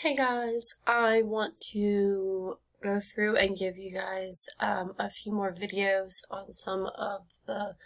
Hey guys, I want to go through and give you guys um, a few more videos on some of the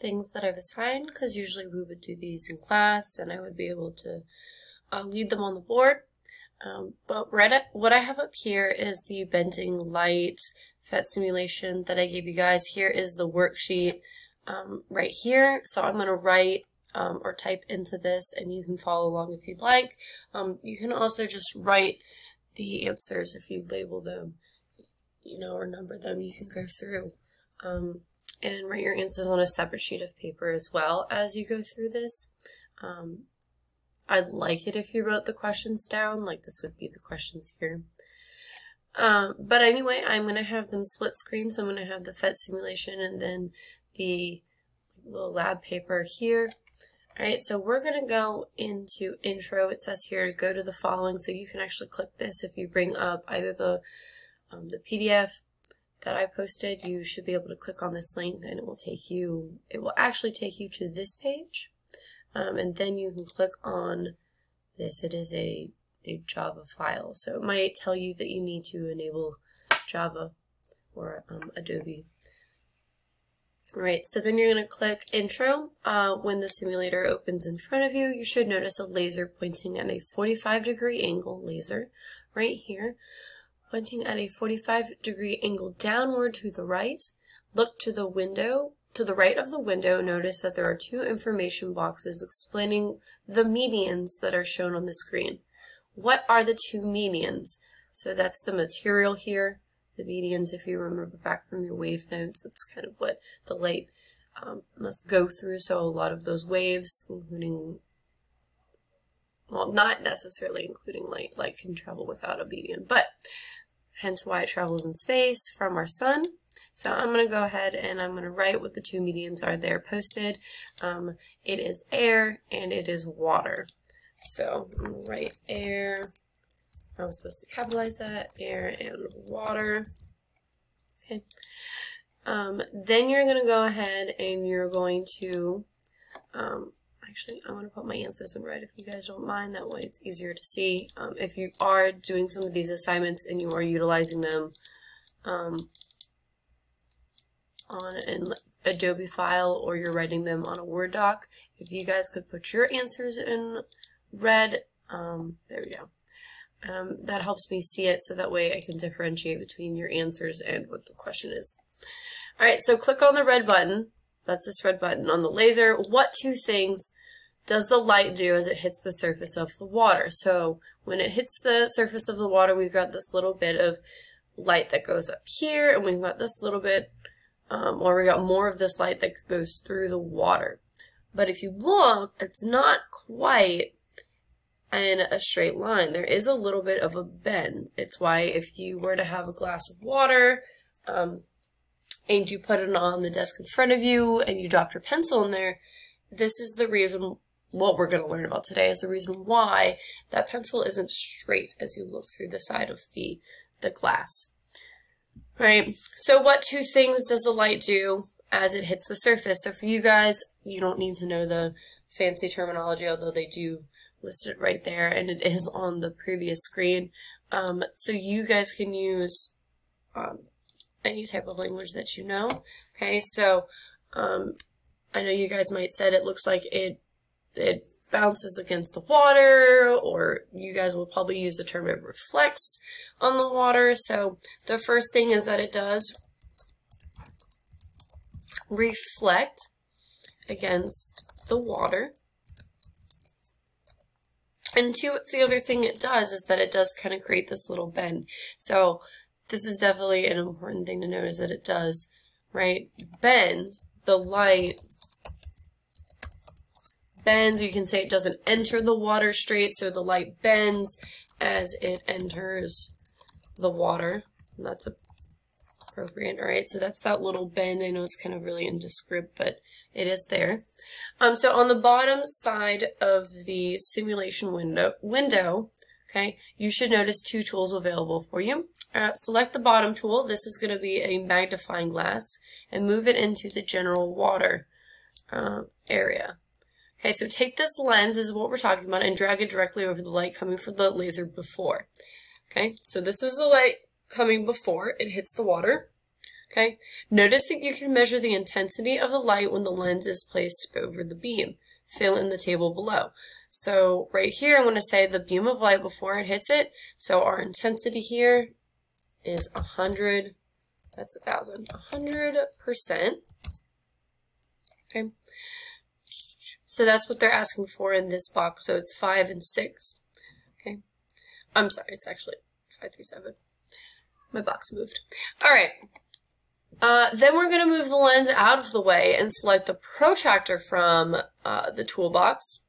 things that I've assigned because usually we would do these in class and I would be able to uh, lead them on the board. Um, but right at, what I have up here is the bending light PhET simulation that I gave you guys. Here is the worksheet um, right here. So I'm going to write um, or type into this and you can follow along if you'd like. Um, you can also just write the answers if you label them, you know, or number them. You can go through um, and write your answers on a separate sheet of paper as well as you go through this. Um, I'd like it if you wrote the questions down, like this would be the questions here. Um, but anyway, I'm going to have them split screen, so I'm going to have the PhET simulation and then the little lab paper here. Alright, so we're going to go into intro. It says here to go to the following, so you can actually click this if you bring up either the, um, the PDF that I posted, you should be able to click on this link and it will take you, it will actually take you to this page. Um, and then you can click on this. It is a, a Java file. So it might tell you that you need to enable Java or um, Adobe Alright, so then you're going to click Intro. Uh, when the simulator opens in front of you, you should notice a laser pointing at a 45 degree angle laser right here, pointing at a 45 degree angle downward to the right. Look to the window. To the right of the window, notice that there are two information boxes explaining the medians that are shown on the screen. What are the two medians? So that's the material here the medians, if you remember back from your wave notes, that's kind of what the light um, must go through. So a lot of those waves, including, well, not necessarily including light, light can travel without a median, but hence why it travels in space from our sun. So I'm going to go ahead and I'm going to write what the two mediums are there posted. Um, it is air and it is water. So I'm going to write air I was supposed to capitalize that, air and water. Okay. Um, then you're going to go ahead and you're going to, um, actually, I want to put my answers in red if you guys don't mind. That way it's easier to see. Um, if you are doing some of these assignments and you are utilizing them um, on an Adobe file or you're writing them on a Word doc, if you guys could put your answers in red, um, there we go. Um, that helps me see it so that way I can differentiate between your answers and what the question is. Alright, so click on the red button. That's this red button on the laser. What two things does the light do as it hits the surface of the water? So when it hits the surface of the water, we've got this little bit of light that goes up here, and we've got this little bit, um, or we got more of this light that goes through the water. But if you look, it's not quite in a straight line. There is a little bit of a bend. It's why if you were to have a glass of water um, and you put it on the desk in front of you and you dropped your pencil in there, this is the reason, what we're going to learn about today is the reason why that pencil isn't straight as you look through the side of the, the glass. Right, so what two things does the light do as it hits the surface? So for you guys, you don't need to know the fancy terminology, although they do listed right there and it is on the previous screen. Um, so you guys can use um, any type of language that you know. Okay, so um, I know you guys might said it looks like it it bounces against the water, or you guys will probably use the term it reflects on the water. So the first thing is that it does reflect against the water. And two, it's the other thing it does is that it does kind of create this little bend. So this is definitely an important thing to notice that it does, right? Bend the light bends, you can say it doesn't enter the water straight, so the light bends as it enters the water. And that's appropriate, all right? So that's that little bend. I know it's kind of really indescript, but it is there. Um, so on the bottom side of the simulation window, window, okay, you should notice two tools available for you. Uh, select the bottom tool. This is going to be a magnifying glass and move it into the general water uh, area. Okay, so take this lens, is what we're talking about, and drag it directly over the light coming from the laser before. Okay, so this is the light coming before it hits the water. Okay, notice that you can measure the intensity of the light when the lens is placed over the beam. Fill in the table below. So right here, I'm going to say the beam of light before it hits it. So our intensity here is 100, that's a 1,000, 100%. Okay. So that's what they're asking for in this box. So it's 5 and 6. Okay. I'm sorry, it's actually 5 through 7. My box moved. All right. Uh, then we're going to move the lens out of the way and select the protractor from uh, the toolbox.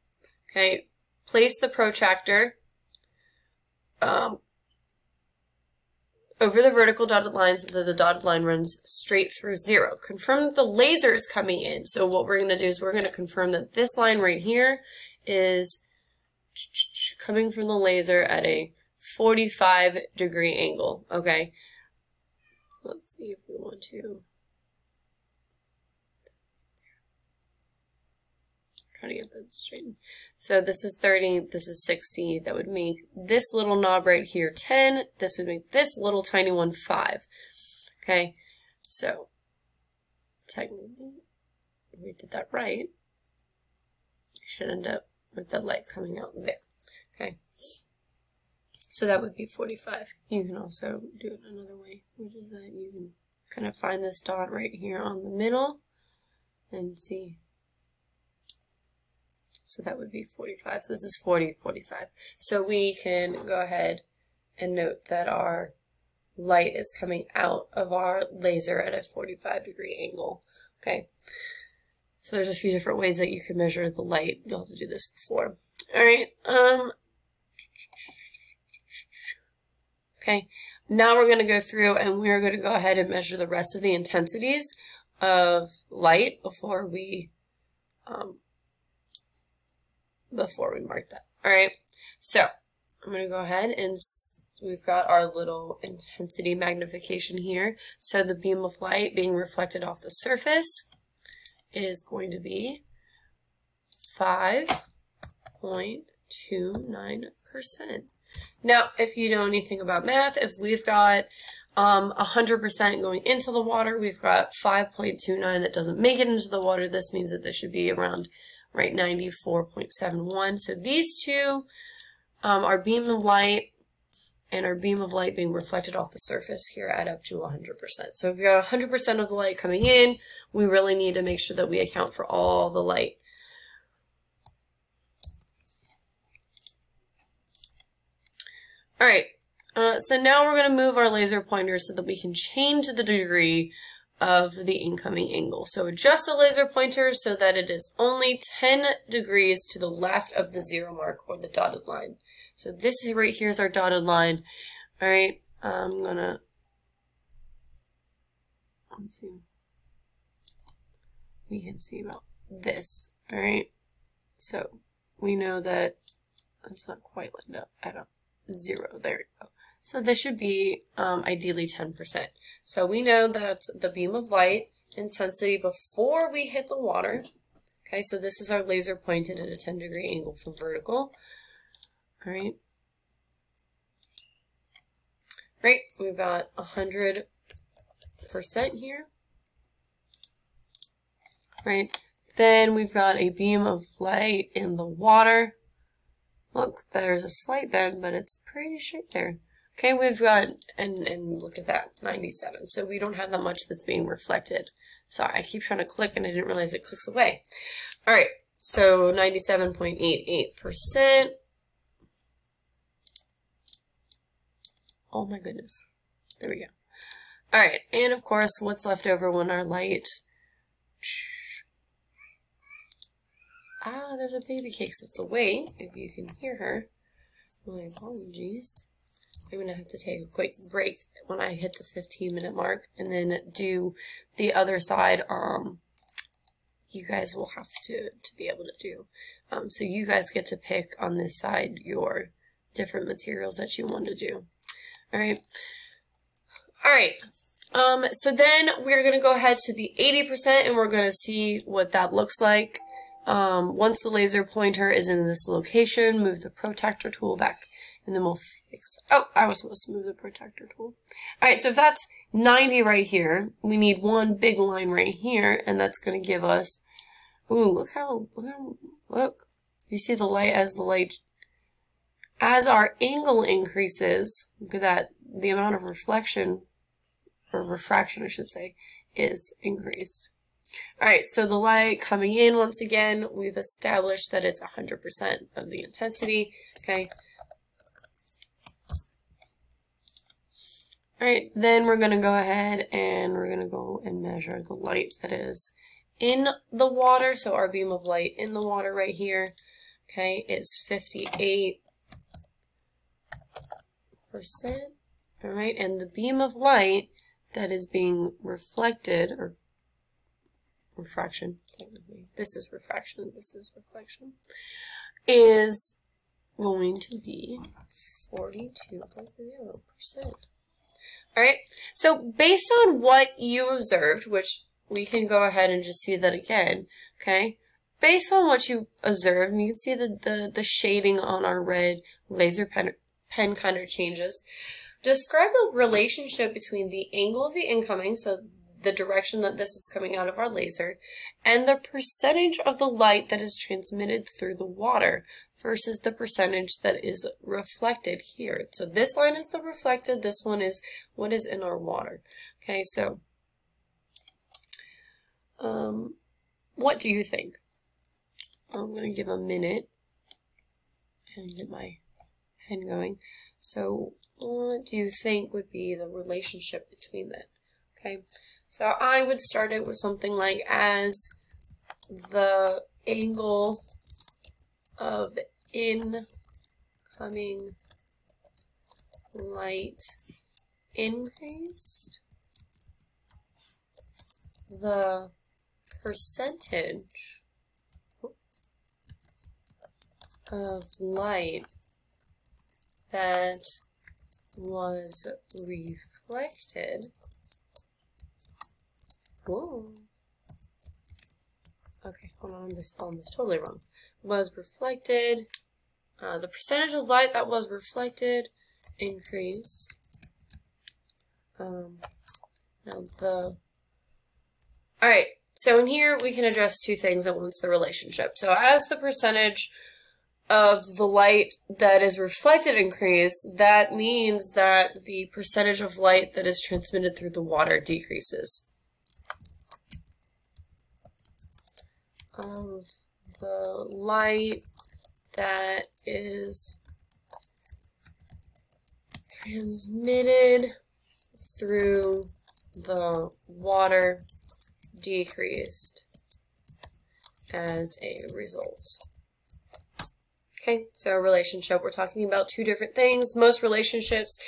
Okay, place the protractor um, over the vertical dotted line so that the dotted line runs straight through zero. Confirm that the laser is coming in. So what we're going to do is we're going to confirm that this line right here is coming from the laser at a 45 degree angle. Okay. Let's see if we want to. Trying to get that straight. So this is 30, this is 60. That would make this little knob right here 10. This would make this little tiny one 5. Okay, so technically, we did that right, should end up with the light coming out there. Okay, so that would be 45. You can also do it another way, which is that you can kind of find this dot right here on the middle and see so that would be 45. So this is 40, 45. So we can go ahead and note that our light is coming out of our laser at a 45 degree angle. Okay. So there's a few different ways that you can measure the light. You'll have to do this before. All right. Um, okay. Now we're going to go through and we're going to go ahead and measure the rest of the intensities of light before we um, before we mark that. All right, so I'm going to go ahead and we've got our little intensity magnification here. So the beam of light being reflected off the surface is going to be 5.29%. Now, if you know anything about math, if we've got 100% um, going into the water, we've got 5.29 that doesn't make it into the water. This means that this should be around right, 94.71. So these two um, beam of light and our beam of light being reflected off the surface here add up to 100%. So if you got 100% of the light coming in, we really need to make sure that we account for all the light. All right, uh, so now we're going to move our laser pointer so that we can change the degree of the incoming angle. So adjust the laser pointer so that it is only 10 degrees to the left of the zero mark or the dotted line. So this is right here is our dotted line. All right, I'm gonna, let's see, we can see about this, all right? So we know that it's not quite lined up at a zero, there we go. So this should be um, ideally 10%. So we know that the beam of light intensity before we hit the water, okay, so this is our laser pointed at a 10 degree angle from vertical, all right. Right, we've got 100% here, right? Then we've got a beam of light in the water. Look, there's a slight bend, but it's pretty straight there. Okay, we've got, and, and look at that, 97. So we don't have that much that's being reflected. Sorry, I keep trying to click and I didn't realize it clicks away. All right, so 97.88%. Oh my goodness. There we go. All right, and of course, what's left over when our light... Ah, there's a baby cake that's away, if you can hear her. My apologies. I'm going to have to take a quick break when I hit the 15 minute mark and then do the other side. Um, you guys will have to, to be able to do. Um, so you guys get to pick on this side your different materials that you want to do. All right. All right. Um, so then we're going to go ahead to the 80% and we're going to see what that looks like. Um, once the laser pointer is in this location, move the protractor tool back and then we'll fix, oh, I was supposed to move the protractor tool. All right, so if that's 90 right here, we need one big line right here, and that's going to give us, ooh, look how, look how, look, you see the light as the light, as our angle increases, look at that, the amount of reflection, or refraction I should say, is increased. Alright, so the light coming in, once again, we've established that it's 100% of the intensity, okay? Alright, then we're going to go ahead and we're going to go and measure the light that is in the water. So our beam of light in the water right here, okay, is 58%. Alright, and the beam of light that is being reflected, or refraction, technically, this is refraction, this is reflection, is going to be 42.0%. All right, so based on what you observed, which we can go ahead and just see that again, okay? Based on what you observed, and you can see that the, the shading on our red laser pen, pen kind of changes. Describe the relationship between the angle of the incoming, so the direction that this is coming out of our laser, and the percentage of the light that is transmitted through the water versus the percentage that is reflected here. So this line is the reflected, this one is what is in our water. Okay, so um, what do you think? I'm going to give a minute and get my pen going. So what do you think would be the relationship between that? Okay, so I would start it with something like as the angle of incoming light increased, the percentage of light that was reflected Whoa. Okay, hold on, this spelling this totally wrong. Was reflected. Uh, the percentage of light that was reflected increased. Um, now the... Alright, so in here we can address two things at once, the relationship. So as the percentage of the light that is reflected increase, that means that the percentage of light that is transmitted through the water decreases. Of the light that is transmitted through the water decreased as a result. Okay, so relationship, we're talking about two different things. Most relationships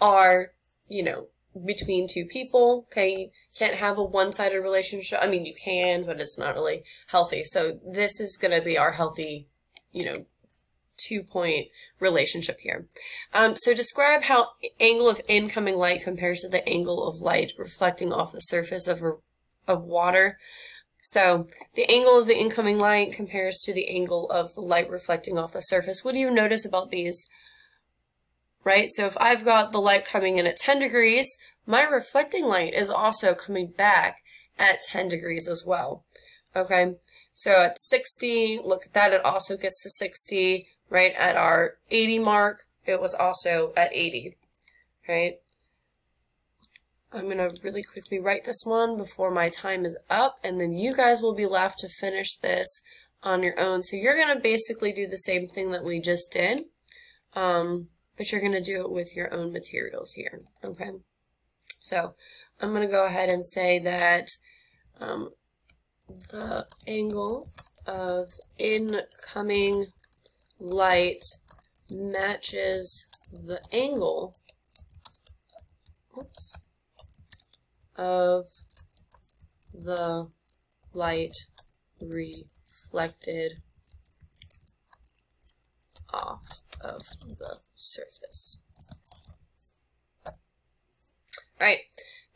are, you know, between two people. Okay, you can't have a one-sided relationship. I mean, you can, but it's not really healthy. So this is going to be our healthy, you know, two-point relationship here. Um, so describe how angle of incoming light compares to the angle of light reflecting off the surface of, a, of water. So the angle of the incoming light compares to the angle of the light reflecting off the surface. What do you notice about these? Right? So if I've got the light coming in at 10 degrees, my reflecting light is also coming back at 10 degrees as well, okay? So at 60, look at that, it also gets to 60, right? At our 80 mark, it was also at 80, right? I'm going to really quickly write this one before my time is up, and then you guys will be left to finish this on your own. So you're going to basically do the same thing that we just did. Um, but you're going to do it with your own materials here, okay? So I'm going to go ahead and say that um, the angle of incoming light matches the angle oops, of the light reflected off of the surface. Alright,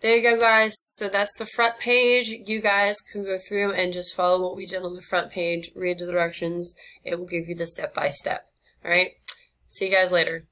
there you go, guys. So that's the front page. You guys can go through and just follow what we did on the front page, read the directions. It will give you the step-by-step. All right? See you guys later.